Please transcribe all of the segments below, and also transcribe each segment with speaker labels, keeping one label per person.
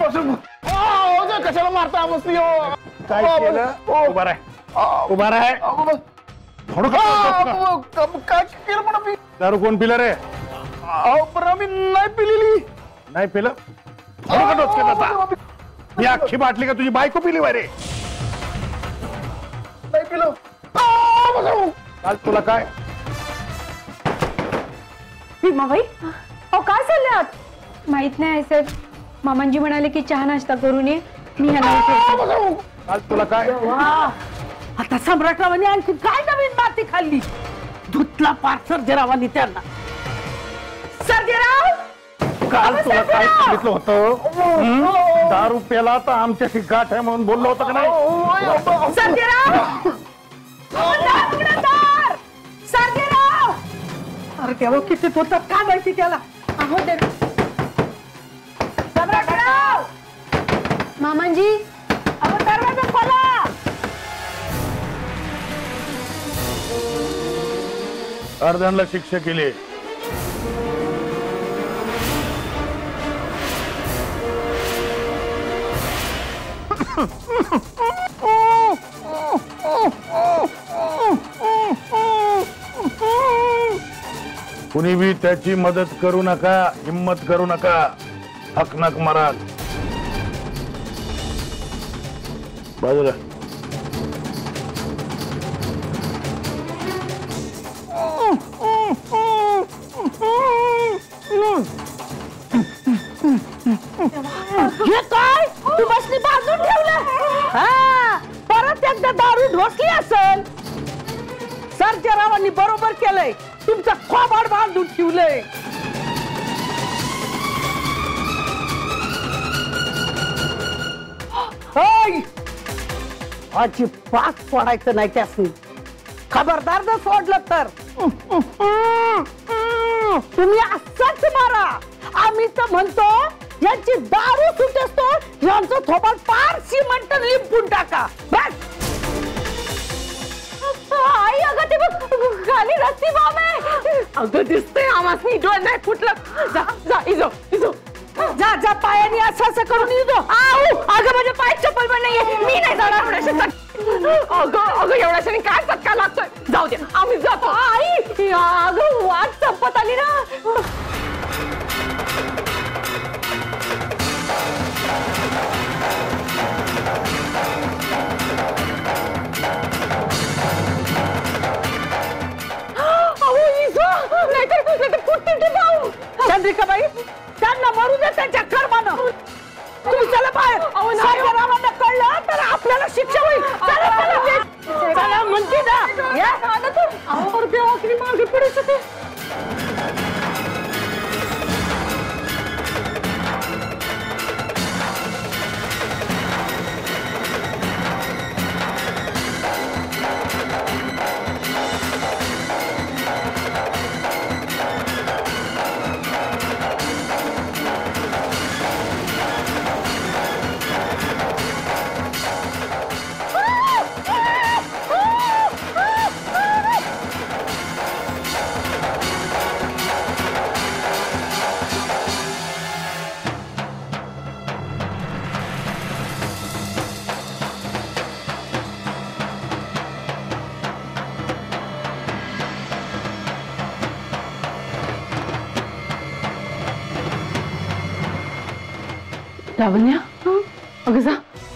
Speaker 1: अगं, कशाला मारता मस्ती हो
Speaker 2: काय केलं उभा राह
Speaker 1: आ,
Speaker 2: उभा राह
Speaker 1: आ, बस.
Speaker 2: थोडं
Speaker 1: आ,
Speaker 2: का-
Speaker 1: ब- क- काय केलं पण मी
Speaker 2: दारू कोण पिलं रे
Speaker 1: पण आम्ही नाही पिलेली
Speaker 2: नाही पिलं थोडं का डोसक्यात आता मी अख्खी बाटली का तुझी बायको पिली वारे
Speaker 1: नाही पिलो.
Speaker 2: काल तुला काय
Speaker 3: भीमाबाई अहो काय चालल्यात माहीत नाही आहे साहेब. मामांजी म्हणाले की चहा नाश्ता करून ये. मी उठवते.
Speaker 2: काल तुला काय?
Speaker 4: आता सम्राटरावांनी आणखी काय नवीन माती खाल्ली? धुतला पार सर्जेरावांनी त्यांना. सर्जेराव!
Speaker 2: काल तुला काय सांगितलं होतं? हं? दारू प्याला तर आमच्याशी गाठ आहे म्हणून बोललो होतं का नाही?
Speaker 4: सर्जेराव! अहो, दार उघडा, दार! अरे तेव्हा किती होतात काय माहिती त्याला
Speaker 3: अहो दर
Speaker 4: सम्राटराव
Speaker 3: मामांजी
Speaker 4: अहो दरवाज़ा खोला
Speaker 2: अर्ध्यांना शिक्षा केली कुणी बी त्याची मदत करू नका हिम्मत करू नका. हकनक मराल बाजूला.
Speaker 4: हे काय? तू बसली बाजून ठेवलं? हा परत एकदा दारू ढोसली असल. रावांनी बरोबर केलंय. तुमचं खोबाड बांधून ठेवलंय ओय! अजिबात सोडायचं नाही त्यासनी खबरदार जर सोडलं तर। तुम्ही असंच मारा। आम्ही तर म्हणतो, यांची दारू सुटतो यांचं थोबड पार सिमेंट लिंपून टाका। बस!
Speaker 3: आई अगं ते बघ गाली रस्ती बॉम्ब आहे
Speaker 4: अगं दिसतंय आवाज़ नी डोळ नाही फुटलं जा जा इजो इजो जा जा पायाने असं असं करून इजो
Speaker 3: आऊ अगं माझ्या पायात चप्पल पण नाहीये मी नाही जाणार एवढ्याशा
Speaker 4: अगं अगं एवढ्याशाने काय चटका लागतोय जाऊ दे आम्ही जातो।
Speaker 3: आई अगं वाट संपत आली ना।
Speaker 4: ते भाऊ. चंद्रिकाबाई त्यांना मरू दे त्यांच्या कर्मानं. तुम्ही चला बाहेर. सर्वरावांना कळलं तर आपल्याला शिक्षा होईल. चला चला म्हणते ना या. देवा, किती मागे पडायचं ते लावण्या अगं जा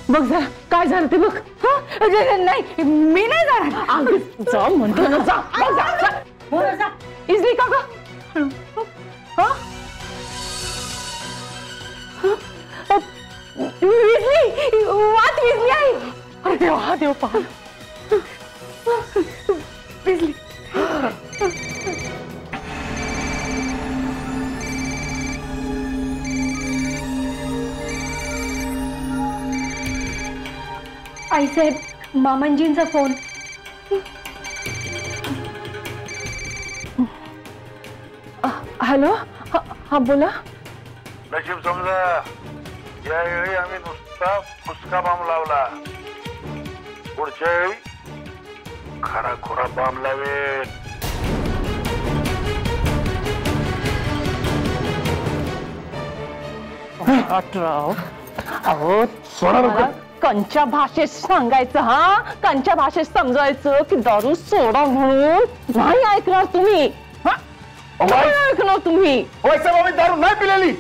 Speaker 4: बघ जरा काय झालं ते बघ. हं? अगं, नाही मी नाही जाणार. अगं जा म्हणतो ना जा बघ जा, जा. बरं, जा. इजली का ग? हं? हं? अ, विजली वाट विजली आहे. अरे देवा हा देव पहा. आई
Speaker 3: आईसाहेब मामांजींचा फ़ोन।
Speaker 4: हॅलो? हाँ बोला।
Speaker 2: नशीब समजा यावेळी आम्ही नुसता फुसका बाम लावला। पुढच्या वेळी खरा खुरा बाम लावेल
Speaker 3: अठरा अहो
Speaker 1: सोडा लवकर
Speaker 3: कंच्या भाषेत सांगायचं हा? कंच्या भाषेत समजायचं की दारू सोडा म्हणून? नाही ऐकणार तुम्ही. हा? नाही ऐकणार तुम्ही.
Speaker 1: दारू नाही पिलेली.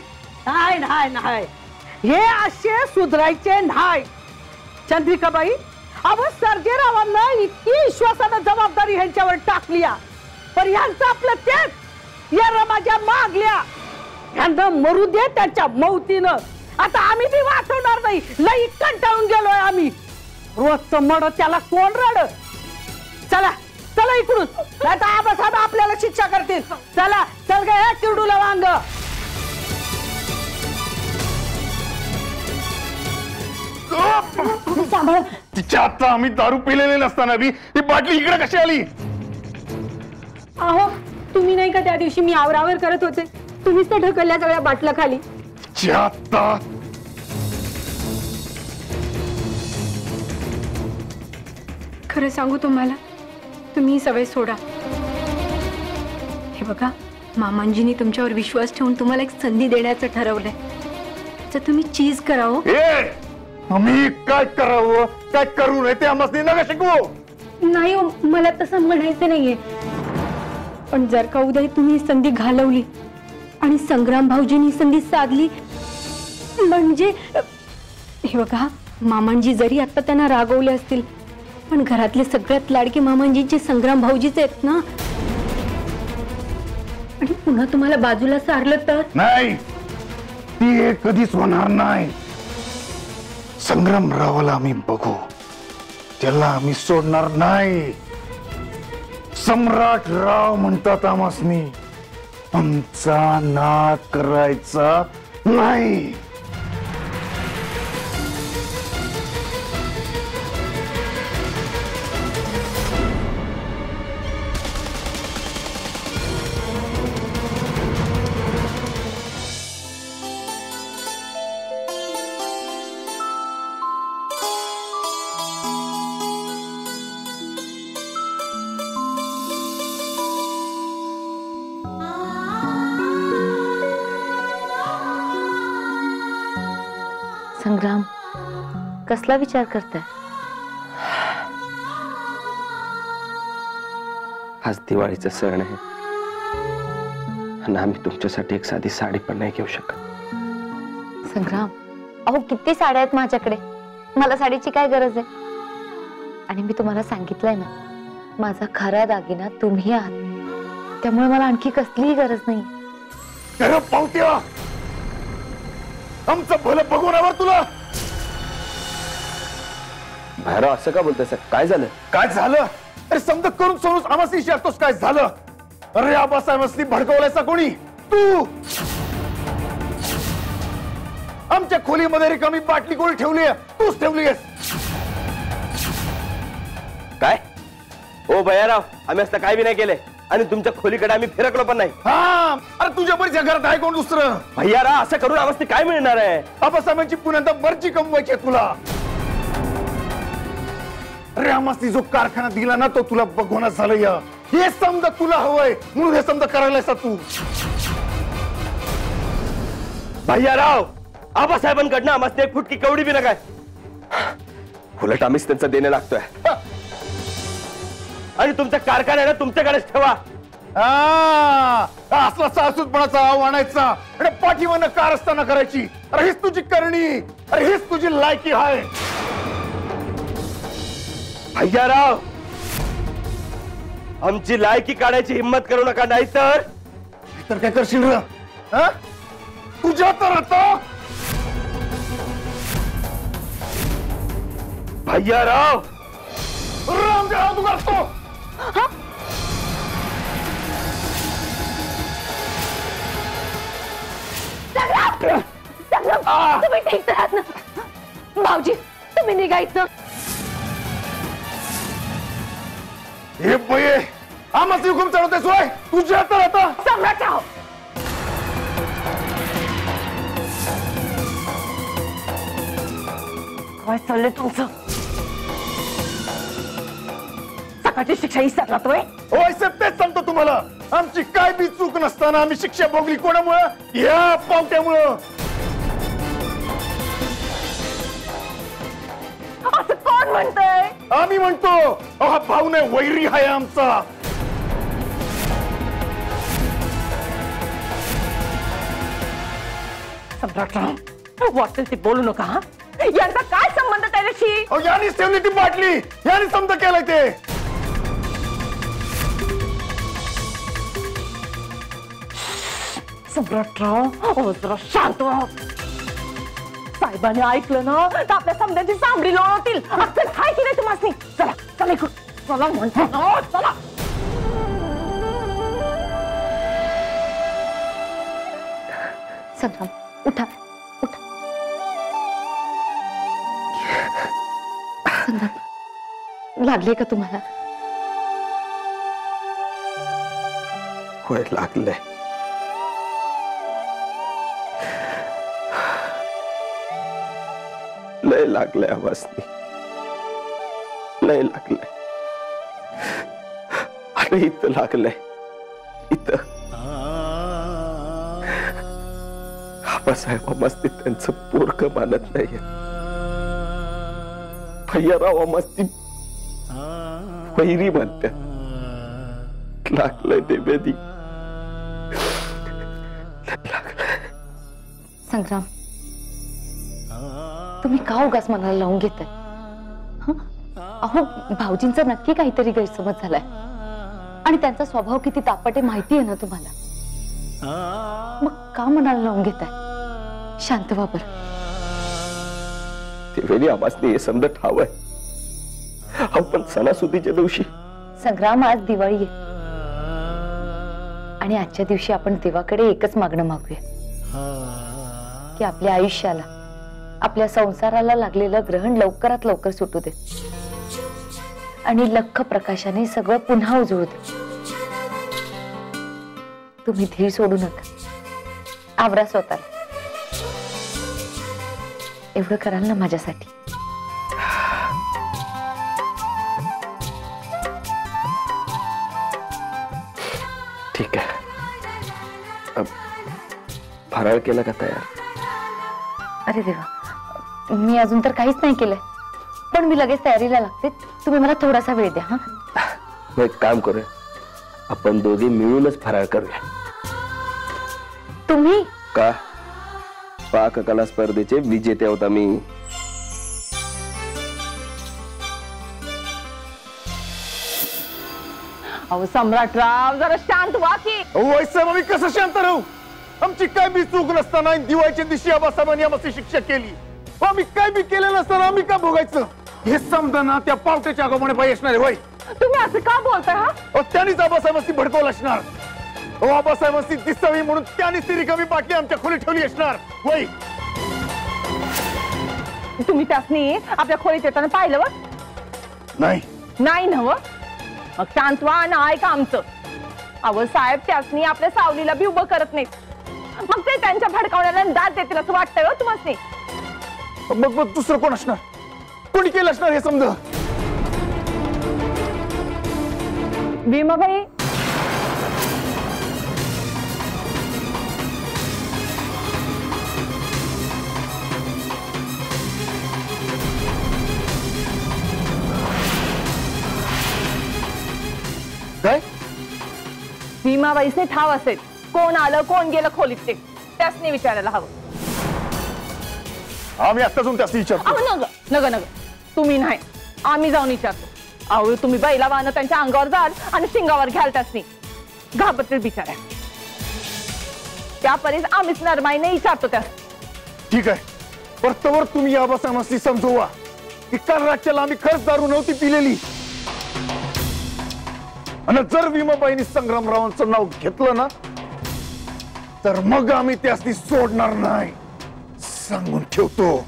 Speaker 3: नाही नाही नाही. हे असे सुधरायचे नाही. चंद्रिकाबाई अहो सर्जेरावांना इतकी विश्वासानं जबाबदारी ह्यांच्यावर टाकली आ. पण ह्यांचं आपलं तेच. या रमाच्या मागल्या. ह्यांना मरू दे त्यांच्या मौतीनं. आता आम्ही बी वाचवणार नाही. लई कंटाळून गेलोय आम्ही. रोजचं मड त्याला कोण रड? चला चला इकडून. तर आबासाहेब आपल्याला शिक्षा करतील. चला चल गे किरडूला वांग.
Speaker 1: तिच्या आता आम्ही दारू पिलेले नसताना बी ही बाटली इकडे कशी आली?
Speaker 5: अहो तुम्ही नाही का त्या दिवशी मी आवरावर करत होते? तुम्हीच तर ढकलल्या सगळ्या बाटल्या खाली. खरं सांगू तुम्हाला? तुम्ही सवय सोडा. हे बघा मामांजींनी तुमच्यावर विश्वास ठेवून तुम्हाला एक संधी देण्याचं ठरवलंय. तर तुम्ही चीज़ करावं
Speaker 1: आम्ही काय करावं? काय करू नये ते आम्हाला नका शिकवू.
Speaker 5: नाही हो, मला तसं म्हणायचं नाहीये. पण जर का उद्या तुम्ही ही संधी घालवली आणि संग्राम भाऊजींनी ही संधी साधली म्हणजे, हे बघा, मामांजी जरी आता त्यांना रागवले असतील, पण घरातले सगळ्यात लाडके मामांजींचे संग्राम भाऊजीच आहेत ना? आणि पुन्हा तुम्हाला बाजूला सारलं तर?
Speaker 1: नाही, ती कधीच होणार नाही. संग्रामरावाला आम्ही बघू. त्याला आम्ही सोडणार नाही. सम्राट राव म्हणतात आमासनी आमचा नाद करायचा नाही.
Speaker 6: संग्राम कसला विचार करताय
Speaker 7: आज दिवाळीचा सण आहे. आणि आम्ही तुमच्यासाठी एक साधी साडी पण नाही घेऊ शकत.
Speaker 6: संग्राम अहो किती साड्या आहेत माझ्याकडे? मला साडीची काय गरज आहे? आणि मी तुम्हाला सांगितलंय ना माझा खरा दागिना तुम्ही आहात. त्यामुळे मला आणखी कसलीही गरज नाही.
Speaker 1: पावत्या! आमचं भलं बघून आवर तुला!
Speaker 7: भैरव असं का बोलतोय सर? काय झालं?
Speaker 1: काय झालं? अरे समजा करून सोडून आम्हाला विचारतोस काय झालं? अरे आबासाहेबांनी भडकवलायचा कोणी? तू! आमच्या खोलीमध्ये रिकामी बाटली कोणी ठेवली तूच ठेवली
Speaker 7: काय? ओ भैयाराव आम्ही असं काय बी नाही केलंय. आणि तुमच्या खोलीकडे आम्ही फिरकलो पण नाही.
Speaker 1: हा अरे तुझ्या बरीच घरात आहे कोण दुसरं?
Speaker 7: भैयाराव असं करून आम्हाला काय मिळणार आहे?
Speaker 1: आबासाहेबांची पुन्हा मर्ज़ी कमवायची तुला. आम्हाला जो कारखाना दिला ना तो तुला बघवणच झालं या. हे समजा तुला हवंय, म्हणून हे समजा करायला तू.
Speaker 7: भैयाराव आबासाहेबांकडनं आम्हाला एक फुटकी कवडी बी नकाय उलट आम्हीच त्यांचा देणे लागतोय. आणि तुमचा कारखाना तुमच्याकडेच ठेवा.
Speaker 1: असला सासूतपणाचा आव आणायचा आणि पाठीमानं कार असताना करायची. अरे हीच तुझी करणी, अरे हीच तुझी लायकी आहे
Speaker 7: भैयाराव आमची लायकी काढायची हिंमत करू नका नाहीतर
Speaker 1: तर? काय करशील र? हा? तुझ्या तर आता!
Speaker 7: भैयाराव
Speaker 1: राम देवा तू! करतो
Speaker 5: तुम्ही ठीक आहात ना? भाऊजी तुम्ही निघायचं
Speaker 1: हे बये आम्हाला हुकुम चढवते सोय तुझ्या तर आता
Speaker 3: सम्राटराव काय चाललंय तुमचं सकाळची शिक्षा विसरलातोय
Speaker 1: होय साहेब तेच सांगतो तुम्हाला आमची काय बी चूक नसताना आम्ही शिक्षा भोगली कोणामुळं? या पावट्यामुळं।
Speaker 3: म्हणतोय?
Speaker 1: आम्ही म्हणतो अहो, हा भाऊ नाही वैरी आहे आमचा.
Speaker 3: सम्राटराव वाटेल ते बोलू नका यांचा काय संबंध त्याच्याशी?
Speaker 1: अहो, ठेवली ती बाटली यांनी समजा केलंय ते.
Speaker 3: सम्राटराव जरा शांत व्हा. साहेबांनी ऐकलं ना तर आपल्या समजाची सामडी लोळवतील अक्कल हाय की नाही तुम्हाला चला चला. चला चला
Speaker 6: उठा उठा लागले का तुम्हाला
Speaker 7: होय लय लागलंय आवाजनी लय लागलंय अरे इथं लागलंय इथं आबासाहेब मस्ती त्यांचं पोरक मानत नाहीये। भैयाराव मस्ती पहिरी म्हणतात लागलंय देवेदी
Speaker 6: संग्राम तुम्ही का उगाच मनाला लावून घेताय? अहो भाऊजींचा नक्की काहीतरी गैरसमज झालाय. आणि त्यांचा स्वभाव किती तापट आहे माहिती आहे ना तुम्हाला? मग का मनाला लावून घेताय? शांत व्हा बरं.
Speaker 7: त्रिवेणी आवाजने हे सणासुदीच्या दिवशी.
Speaker 6: संग्राम आज दिवाळी आहे. आणि आजच्या दिवशी आपण देवाकडे एकच मागणं मागूया. की आपल्या आयुष्याला आपल्या संसाराला लागलेलं ग्रहण लवकरात लवकर सुटू दे. आणि लख प्रकाशाने सगळं पुन्हा उजळू दे. तुम्ही धीर सोडू नका. आवरा स्वतःला. एवढं कराल ना माझ्यासाठी.
Speaker 7: ठीक आहे. अब फराळ केला का तयार?
Speaker 6: अरे देवा. मी अजून तर काहीच नाही केलंय पण मी लगेच तयारीला लागते. तुम्ही मला थोडासा वेळ द्या हा?
Speaker 7: मग एक काम करूया. आपण दोघे मिळूनच फराळ करूया.
Speaker 6: तुम्ही?
Speaker 7: का? पाककला स्पर्धेचे विजेते आहोत आम्ही.
Speaker 3: अहो सम्राटराव जरा शांत व्हा की.
Speaker 1: वैसे आम्ही कसं शांत राहू? आमची काय बी चूक नसताना दिवाळीच्या दिवशी आबासाहेबांनी आम्हाला शिक्षा केली. आम्ही काय बी केलं नसताना आम्ही का भोगायचं? हे समजा त्या पावट्याच्या आगोपणे असणार वय
Speaker 3: तुम्ही असं का बोलताय हा?
Speaker 1: अहो, आबासाहेबांची भडकवलं असणार. अहो, आबासाहेबांची दिसावी म्हणून त्यांनीच ती रिकामी बाटली आमच्या खोली ठेवली असणार वय
Speaker 3: तुम्ही त्यासनी आपल्या खोलीत येताना पाहिलं व?
Speaker 1: नाही.
Speaker 3: नाही नव मग शांत व्हा आणि ऐका आमचं? अव साहेब त्यासनी आपल्या सावलीला बी उभं करत नाहीत. मग ते त्यांच्या भडकावण्याला दाद देतील असं वाटतंय हो तुम्हाला
Speaker 1: मग मग दुसरं कोण असणार कोणी केलं असणार हे समजा
Speaker 3: भीमाबाई
Speaker 1: काय
Speaker 3: भीमाबाईसने ठाव असेल कोण आलं कोण गेलं खोलीत ते त्यासनी विचारायला हवं।
Speaker 1: आम्ही आत्ताच त्यास विचारतो.
Speaker 3: अहो नग नग नग. तुम्ही नाही आम्ही जाऊन विचारतो. अहो तुम्ही बैला वाहन त्यांच्या अंगावर जाल आणि शिंगावर घ्याल त्यासनी. घाबरतील बिचाऱ्या. त्या परीस आम्हीच नरमाईने विचारतो त्यास.
Speaker 1: ठीक आहे. परतवर तुम्ही या आबासाहेबांशी समजवा. की काल रातच्याला आम्ही खरंच दारू नव्हती पिलेली. आणि जर भीमाबाईंनी संग्रामरावांचं नाव घेतलं ना तर मग आम्ही त्यासनी सोडणार नाही. सांगून ठेवतो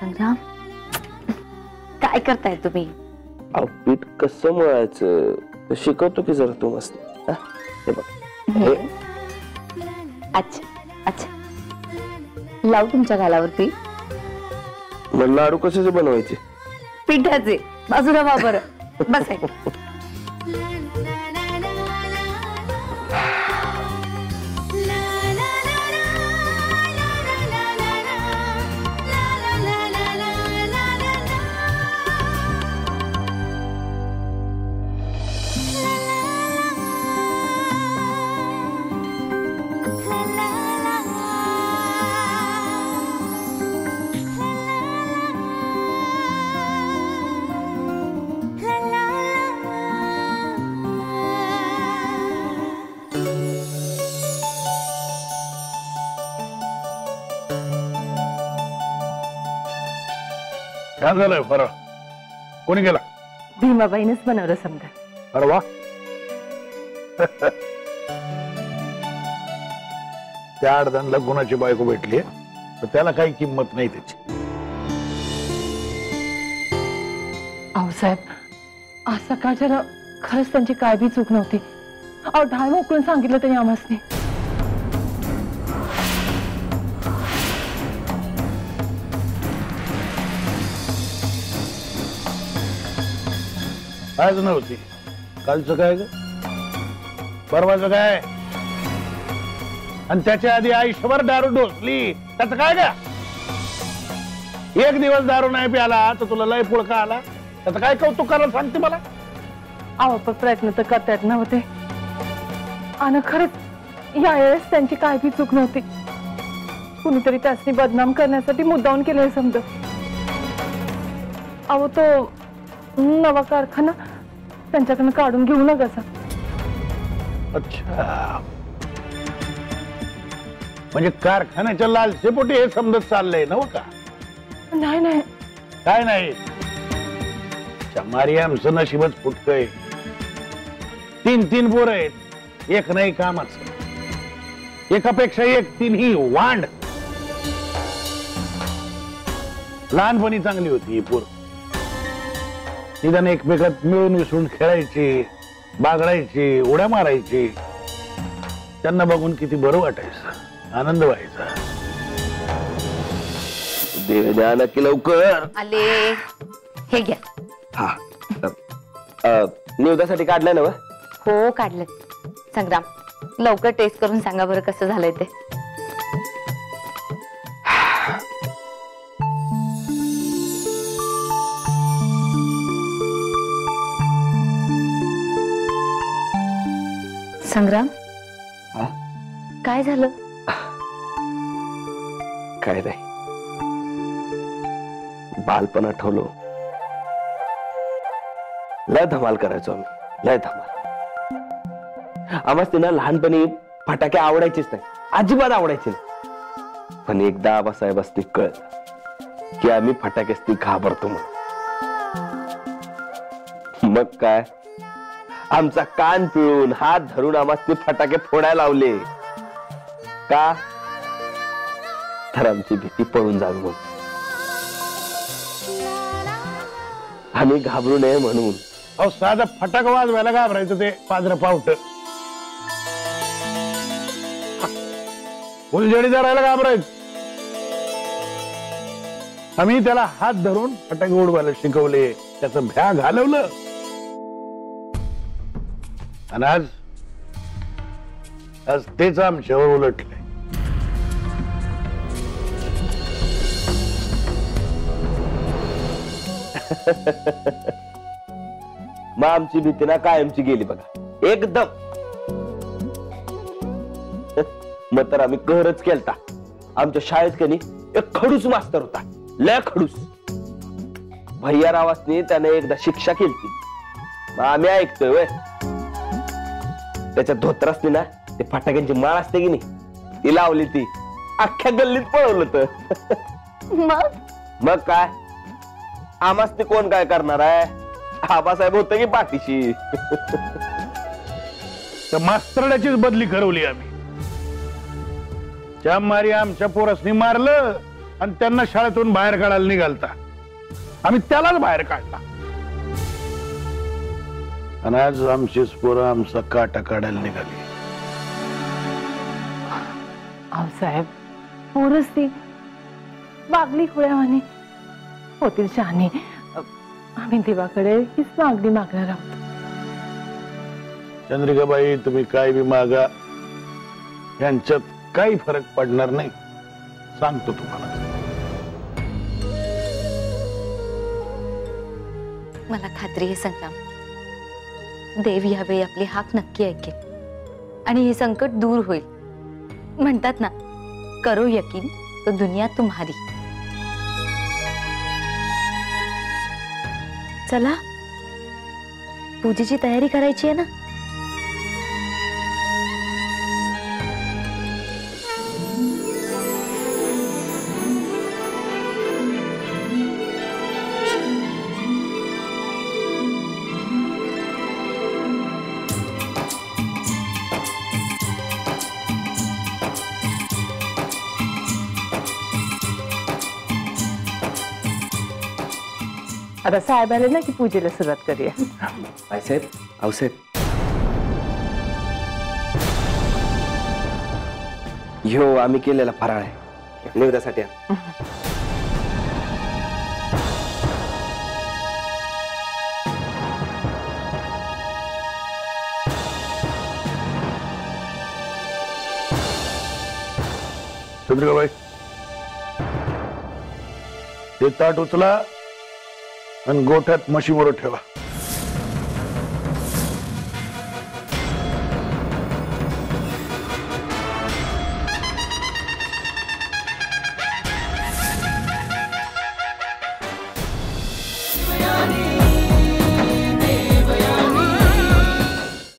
Speaker 6: संग्राम काय करताय तुम्ही
Speaker 7: अहो, पीठ कसं मळायचं? ते शिकवतो की जरा तू मस्त. हा? हे बघ. हे.
Speaker 6: अच्छा अच्छा. लावू तुमच्या गालावरती.
Speaker 7: मग लाडू कशाचे बनवायचे?
Speaker 6: पिठाचे. बाजूला वा बरं. बसाय
Speaker 2: छान झालंय बरं कोणी गेला
Speaker 8: भीमाबाईनेच बनवलं समजा
Speaker 2: अरे वा त्या अडदानला गुणाची बायको भेटली तर त्याला काही किंमत नाही त्याची
Speaker 8: अहो साहेब आज सकाळच्या खरंच त्यांची काय बी चूक नव्हती अहो ढाळ मोकळून सांगितलं त्यांनी आम्हासनी
Speaker 2: कायच नव्हती कालचं काय ग परवाचं काय आधी आयुष्यभर दारू डोसली त्याचं काय का एक दिवस दारू नाही प्याला तर तुला लय पुळका आला त्याचं काय कौतुक करायला सांगते मला?
Speaker 8: अहो पण प्रयत्न तर करतायत नव्हते आणि खरंच यावेळेस त्यांची काय बी चूक नव्हती। कुणीतरी त्यासनी बदनाम करण्यासाठी मुद्दाऊन केलंय समज। अहो तो नवा कारखाना त्यांच्याकडनं काढून घेऊ नका
Speaker 2: अच्छा. म्हणजे कारखान्याच्या लालसेपोटी हे समजत चाललंय ना हो का?
Speaker 8: नाही नाही.
Speaker 2: काय नाही? आमचं नशीबच फुटकय तीन तीन पोर आहेत. एक नाही कामाचं. एकापेक्षा एक तीन ही वांड. लहानपणी चांगली होती ही पोर. निदान एकमेकात मिळून मिसळून खेळायची बागडायची उड्या मारायची. त्यांना बघून किती बरं वाटायचं आनंद व्हायचा.
Speaker 7: देव द्या नक्की लवकर.
Speaker 6: आले. हे घ्या.
Speaker 7: हा. अ, निवदासाठी काढलंय ना व?
Speaker 6: हो काढलं. संग्राम लवकर टेस्ट करून सांगा बरं कसं झालंय ते. संग्राम?
Speaker 7: हा?
Speaker 6: काय झालं?
Speaker 7: काय नाही. बालपण आठवलो. लय धमाल करायचो आम्ही. लय धमाल. आम्हाला ना लहानपणी फटाके आवडायचेच नाही. अजिबात आवडायचे नाही. पण एकदा आबासाहेब असते कळ की आम्ही फटाके असते घाबरतो म्हणून. मग काय? आमचा कान पिळून हात धरून आम्हाला फटाके फोडायला लावले. का? तर आमची भीती पळून जावी म्हणून. आम्ही घाबरू नये म्हणून.
Speaker 2: अहो साधा फटाक वाजवायला घाबरायचं ते पाजर पावट. फुलझडी धरायला घाबरायचं. आम्ही त्याला हात धरून फटाके उडवायला शिकवले. त्याचं भ्या घालवलं. आणि आज आज तेच आमच्यावर उलटलंय.
Speaker 7: मग आमची भीती ना कायमची गेली बघा. एकदम. मग तर आम्ही कहरच केलता. आमच्या शाळेत कनी एक खडूस मास्तर होता. लय खडूस. भैया रावासनी त्याने एकदा शिक्षा केली आम्ही ऐकतोय वय. त्याच्या धोत्रासनी ना ते फटाक्यांची माळ असते की नाही ती लावली ती. अख्ख्या गल्लीत पळवलं तर
Speaker 6: मग?
Speaker 7: मग काय? आमास ते कोण काय करणार आहे? आबासाहेब होते की पाठीशी?
Speaker 2: तर मास्तरड्याचीच बदली ठरवली आम्ही. त्या मारी आमच्या पोरासनी मारलं आणि त्यांना शाळेतून बाहेर काढायला निघालता. आम्ही त्यालाच बाहेर काढला. आणि आज आमचीच पोरं आमचा काटा काढायला निघाली.
Speaker 8: अहो साहेब पोरच ती. मागणी खुळ्यावानी होतील शहाणी. आम्ही देवाकडे हीच मागणी मागणार आहोत.
Speaker 2: चंद्रिकाबाई तुम्ही काय बी मागा यांच्यात काही फरक पडणार नाही. सांगतो तुम्हाला.
Speaker 6: मला खात्री आहे संग्राम. देव यावेळी आपली हाक नक्की हे संकट दूर होईल. ना, करो यकीन तो दुनिया तुम्हारी. चला, पूजेची तयारी करायची आहे ना?
Speaker 8: ना की पूजेला सुरुवात करूया.
Speaker 7: बाईसाहेब आऊसाहेब ह्यो आम्ही केलेला फराळ आहे. निवेदासाठी.
Speaker 2: चंद्रिकाबाई हे ताट उचला आणि गोठ्यात म्हशीबरोबर ठेवा.